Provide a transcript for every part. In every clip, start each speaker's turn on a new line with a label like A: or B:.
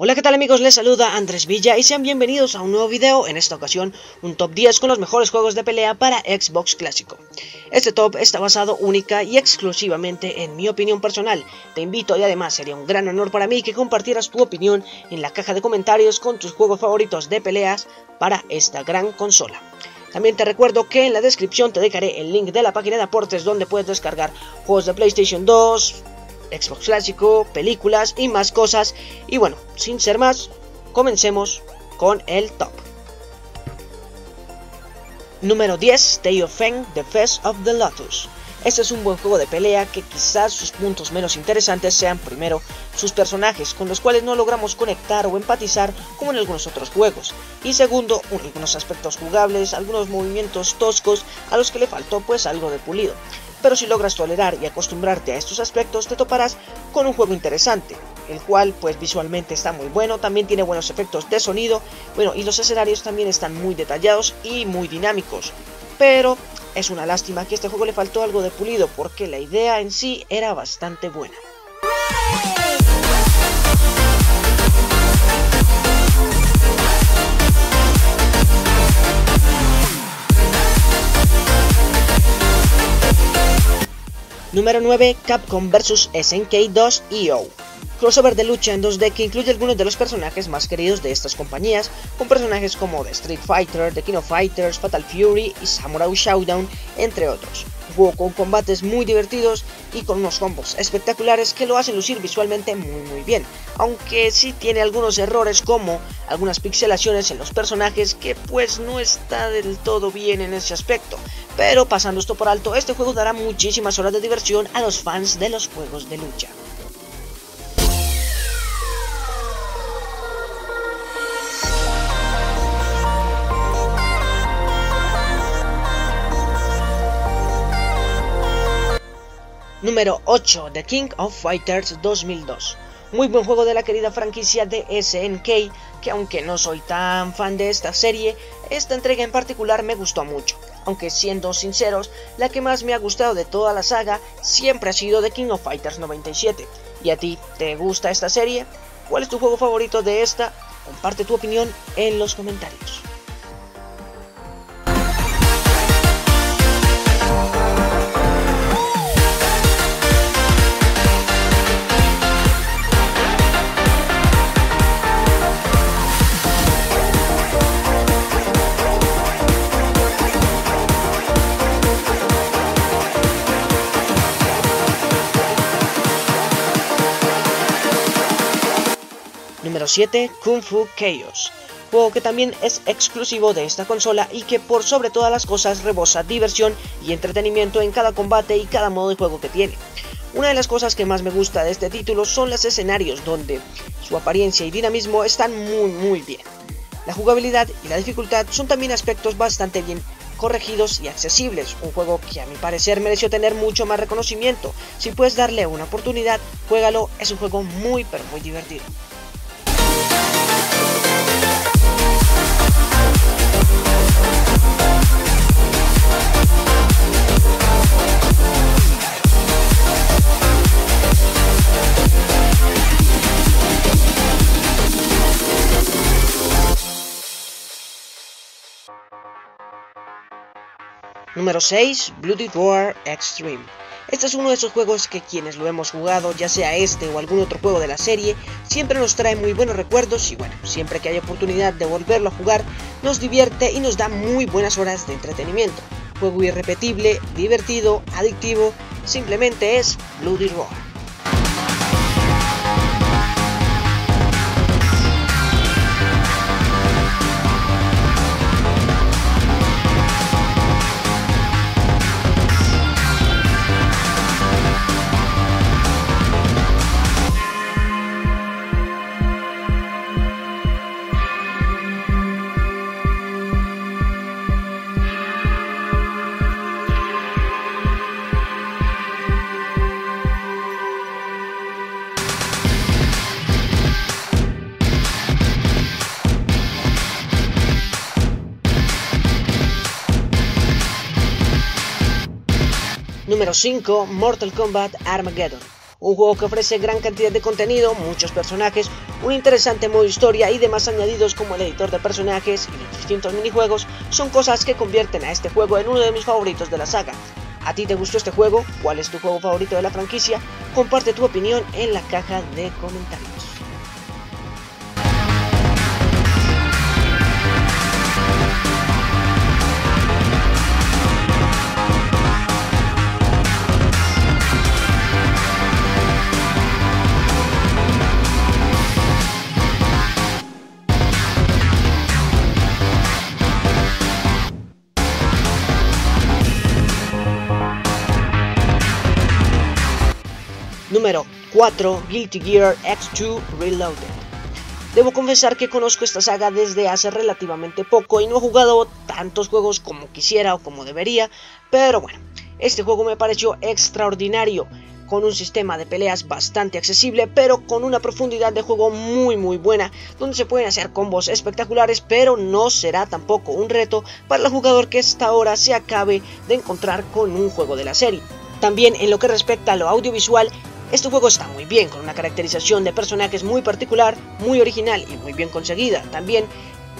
A: Hola qué tal amigos, les saluda Andrés Villa y sean bienvenidos a un nuevo video, en esta ocasión un top 10 con los mejores juegos de pelea para Xbox clásico. Este top está basado única y exclusivamente en mi opinión personal, te invito y además sería un gran honor para mí que compartieras tu opinión en la caja de comentarios con tus juegos favoritos de peleas para esta gran consola. También te recuerdo que en la descripción te dejaré el link de la página de aportes donde puedes descargar juegos de PlayStation 2, Xbox clásico, películas y más cosas. Y bueno, sin ser más, comencemos con el top. Número 10, Day Feng, The Fest of the Lotus. Este es un buen juego de pelea que quizás sus puntos menos interesantes sean primero sus personajes con los cuales no logramos conectar o empatizar como en algunos otros juegos. Y segundo algunos aspectos jugables, algunos movimientos toscos a los que le faltó pues algo de pulido. Pero si logras tolerar y acostumbrarte a estos aspectos te toparás con un juego interesante, el cual pues visualmente está muy bueno, también tiene buenos efectos de sonido, bueno y los escenarios también están muy detallados y muy dinámicos, pero es una lástima que a este juego le faltó algo de pulido porque la idea en sí era bastante buena. Número 9, Capcom vs SNK 2 EO. Crossover de lucha en 2D que incluye algunos de los personajes más queridos de estas compañías, con personajes como The Street Fighter, The King of Fighters, Fatal Fury y Samurai Showdown, entre otros juego con combates muy divertidos y con unos combos espectaculares que lo hacen lucir visualmente muy muy bien, aunque sí tiene algunos errores como algunas pixelaciones en los personajes que pues no está del todo bien en ese aspecto, pero pasando esto por alto, este juego dará muchísimas horas de diversión a los fans de los juegos de lucha. Número 8, The King of Fighters 2002. Muy buen juego de la querida franquicia de SNK, que aunque no soy tan fan de esta serie, esta entrega en particular me gustó mucho. Aunque siendo sinceros, la que más me ha gustado de toda la saga siempre ha sido The King of Fighters 97. ¿Y a ti te gusta esta serie? ¿Cuál es tu juego favorito de esta? Comparte tu opinión en los comentarios. Número 7, Kung Fu Chaos. Juego que también es exclusivo de esta consola y que por sobre todas las cosas rebosa diversión y entretenimiento en cada combate y cada modo de juego que tiene. Una de las cosas que más me gusta de este título son los escenarios donde su apariencia y dinamismo están muy muy bien. La jugabilidad y la dificultad son también aspectos bastante bien corregidos y accesibles, un juego que a mi parecer mereció tener mucho más reconocimiento. Si puedes darle una oportunidad, juégalo, es un juego muy pero muy divertido. Número 6, Bloody Roar Extreme. Este es uno de esos juegos que quienes lo hemos jugado, ya sea este o algún otro juego de la serie, siempre nos trae muy buenos recuerdos y bueno, siempre que hay oportunidad de volverlo a jugar, nos divierte y nos da muy buenas horas de entretenimiento. Juego irrepetible, divertido, adictivo, simplemente es Bloody Roar. Número 5, Mortal Kombat Armageddon. un juego que ofrece gran cantidad de contenido, muchos personajes, un interesante modo historia y demás añadidos como el editor de personajes y los distintos minijuegos son cosas que convierten a este juego en uno de mis favoritos de la saga. ¿A ti te gustó este juego? ¿Cuál es tu juego favorito de la franquicia? Comparte tu opinión en la caja de comentarios. Número 4. Guilty Gear X2 Reloaded. Debo confesar que conozco esta saga desde hace relativamente poco y no he jugado tantos juegos como quisiera o como debería, pero bueno, este juego me pareció extraordinario, con un sistema de peleas bastante accesible, pero con una profundidad de juego muy muy buena, donde se pueden hacer combos espectaculares, pero no será tampoco un reto para el jugador que hasta ahora se acabe de encontrar con un juego de la serie. También en lo que respecta a lo audiovisual, este juego está muy bien, con una caracterización de personajes muy particular, muy original y muy bien conseguida. También,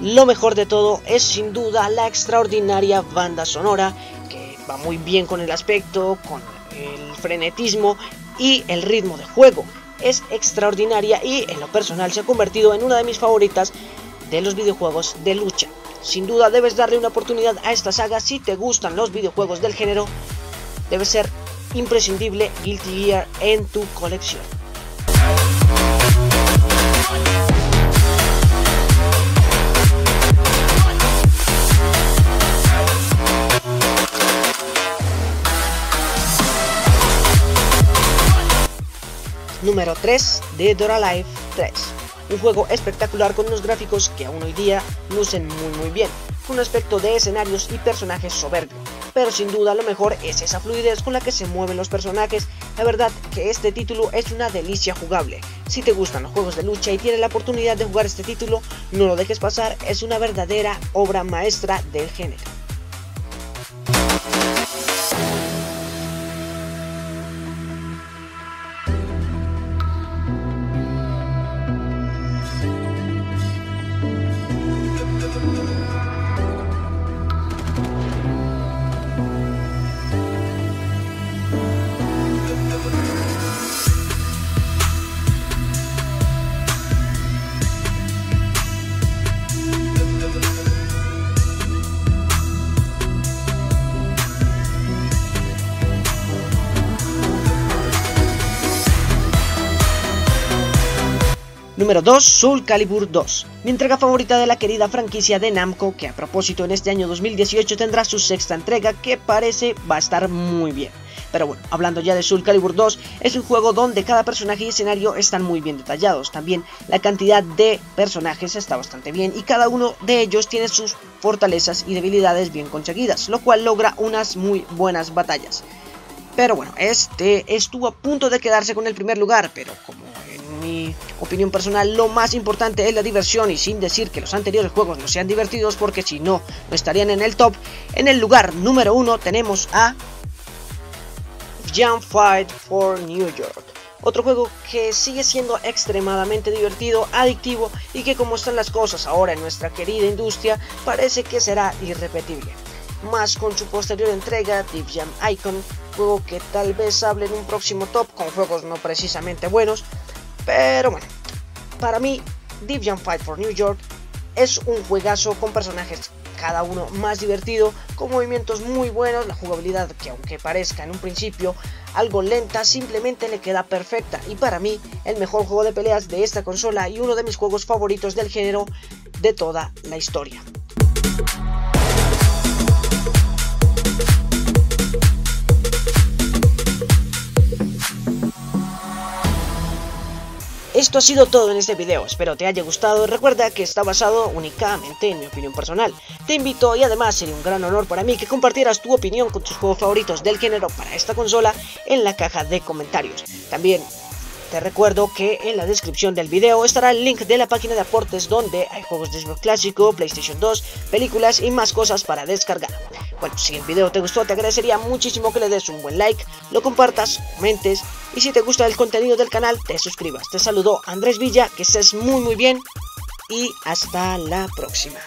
A: lo mejor de todo es sin duda la extraordinaria banda sonora, que va muy bien con el aspecto, con el frenetismo y el ritmo de juego. Es extraordinaria y en lo personal se ha convertido en una de mis favoritas de los videojuegos de lucha. Sin duda debes darle una oportunidad a esta saga si te gustan los videojuegos del género. Debe ser imprescindible Guilty Gear en tu colección. Número 3, Dead or Alive 3. Un juego espectacular con unos gráficos que aún hoy día lucen muy muy bien, con un aspecto de escenarios y personajes soberbio pero sin duda lo mejor es esa fluidez con la que se mueven los personajes. La verdad que este título es una delicia jugable. Si te gustan los juegos de lucha y tienes la oportunidad de jugar este título, no lo dejes pasar, es una verdadera obra maestra del género. Número 2, Soul Calibur 2, mi entrega favorita de la querida franquicia de Namco, que a propósito en este año 2018 tendrá su sexta entrega, que parece va a estar muy bien. Pero bueno, hablando ya de Soul Calibur 2, es un juego donde cada personaje y escenario están muy bien detallados. También la cantidad de personajes está bastante bien y cada uno de ellos tiene sus fortalezas y debilidades bien conseguidas, lo cual logra unas muy buenas batallas. Pero bueno, este estuvo a punto de quedarse con el primer lugar, pero como mi opinión personal, lo más importante es la diversión y sin decir que los anteriores juegos no sean divertidos porque si no, no estarían en el top. En el lugar número uno tenemos a Jump Fight for New York. Otro juego que sigue siendo extremadamente divertido, adictivo y que como están las cosas ahora en nuestra querida industria, parece que será irrepetible. Más con su posterior entrega, Deep Jam Icon, juego que tal vez hable en un próximo top con juegos no precisamente buenos, pero bueno, para mí, Jam Fight for New York es un juegazo con personajes cada uno más divertido, con movimientos muy buenos, la jugabilidad que aunque parezca en un principio algo lenta, simplemente le queda perfecta y para mí el mejor juego de peleas de esta consola y uno de mis juegos favoritos del género de toda la historia. Esto ha sido todo en este video, espero te haya gustado, recuerda que está basado únicamente en mi opinión personal. Te invito y además sería un gran honor para mí que compartieras tu opinión con tus juegos favoritos del género para esta consola en la caja de comentarios. También te recuerdo que en la descripción del video estará el link de la página de aportes donde hay juegos de Xbox clásico, PlayStation 2, películas y más cosas para descargar. Bueno, si el video te gustó te agradecería muchísimo que le des un buen like, lo compartas, comentes Y si te gusta el contenido del canal, te suscribas. Te saludo Andrés Villa, que estés muy muy bien y hasta la próxima.